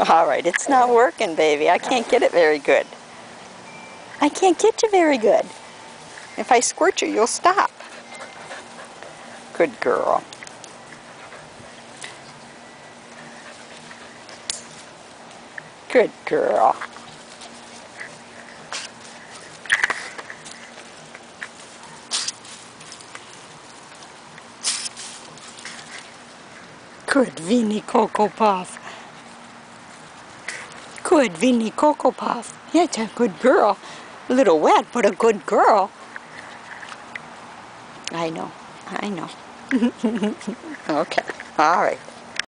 All right, it's not working, baby. I can't get it very good. I can't get you very good. If I squirt you, you'll stop. Good girl. Good girl. Good Vinnie Cocopuff. Good Vinnie Cocopuff. That's a good girl. A little wet, but a good girl. I know. I know. okay. All right.